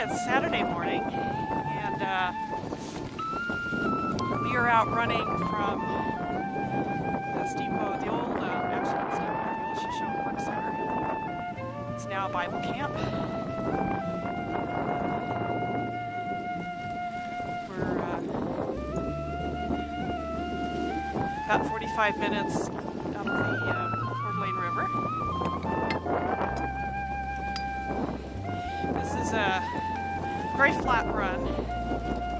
It's Saturday morning, and uh, we are out running from the steamboat, the old uh, Maxwell steamboat, the old Shoshone Work Center. It's now a Bible camp. We're uh, about 45 minutes up the uh, Coeur d'Alene River. This is a very flat run.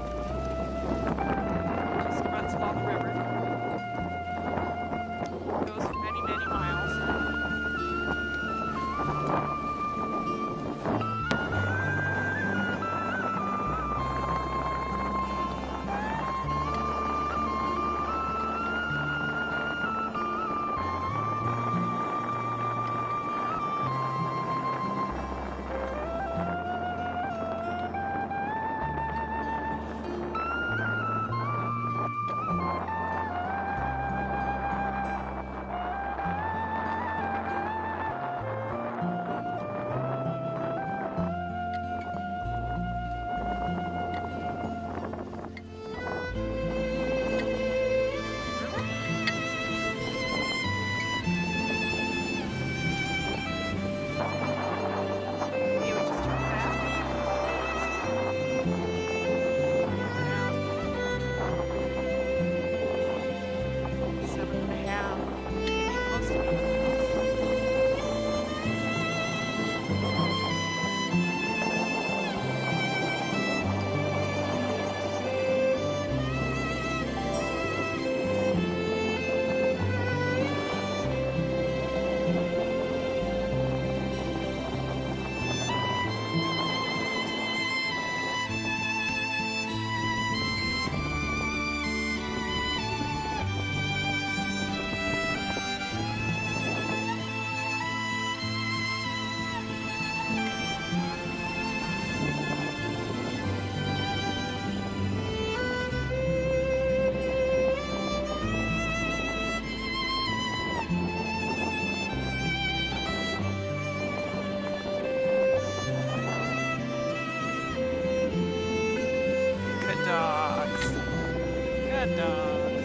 dogs. Good dogs.